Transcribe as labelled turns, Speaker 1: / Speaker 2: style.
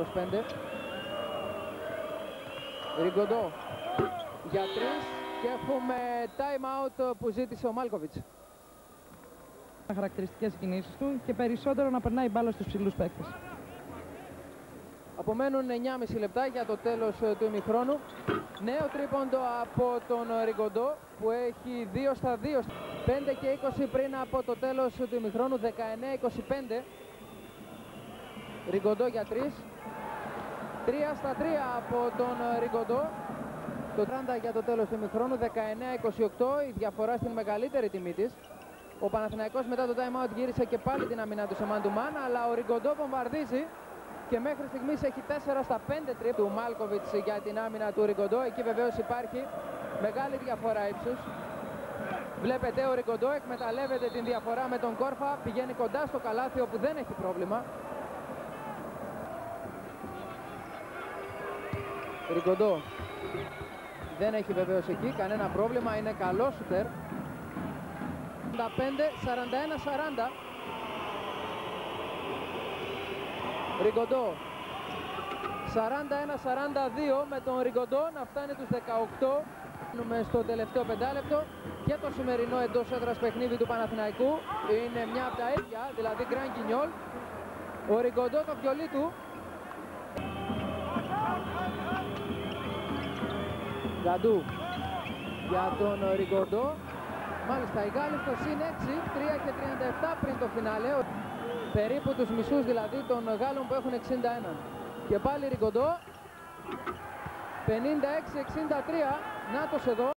Speaker 1: 25. Ριγκοντό για τρεις και έχουμε time out που ζήτησε ο Μάλκοβιτς.
Speaker 2: χαρακτηριστικές κινήσεις του και περισσότερο να περνάει μπάλα στους ψηλούς παίκτες.
Speaker 1: Απομένουν 9,5 λεπτά για το τέλος ε, του ημιχρόνου. Νέο τρίποντο από τον Ριγκοντό που έχει 2 στα 2. 5 και 20 πριν από το τέλος του ημιχρόνου. 19-25. Ριγκοντό για 3. 3 στα 3 από τον Ριγκοντό. Το 30 για το τέλος του ημιχρόνου. 19-28. Η διαφορά στην μεγαλύτερη τιμή της. Ο Παναθηναϊκός μετά το time out γύρισε και πάλι την αμυνά του σε man to man, αλλά ο Ριγκοντό βομβαρδίζει και μέχρι στιγμής έχει 4 στα 5 τρίπ του Μάλκοβιτς για την άμυνα του Ριγκοντό. Εκεί βεβαίως υπάρχει μεγάλη διαφορά ύψους. Βλέπετε ο Ριγκοντό εκμεταλλεύεται την διαφορά με τον Κόρφα, πηγαίνει κοντά στο καλάθι όπου δεν έχει πρόβλημα. Ριγκοντό. Δεν έχει βεβαίως εκεί κανένα πρόβλημα, είναι καλό σούτερ. 41 41-40 Ριγκοντό. 41-42 με τον Ριγκοντό να φτάνει τους 18 Νούμε στο τελευταίο πεντάλεπτο και το σημερινό εντός έδρας παιχνίδι του Παναθηναϊκού. Είναι μια από τα ίδια, δηλαδή Γκραν Κινιόλ ο Ριγκοντό το βιολί του Γκαντού για τον Ριγκοντό μάλιστα οι Γάλλοι στο συν 6 3 και 37 πριν το φινάλε. Περίπου τους μισούς δηλαδή των Γάλλων που έχουν 61. Και πάλι Ριγκοντό, 56-63, Νάτος εδώ.